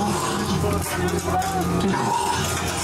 Come on.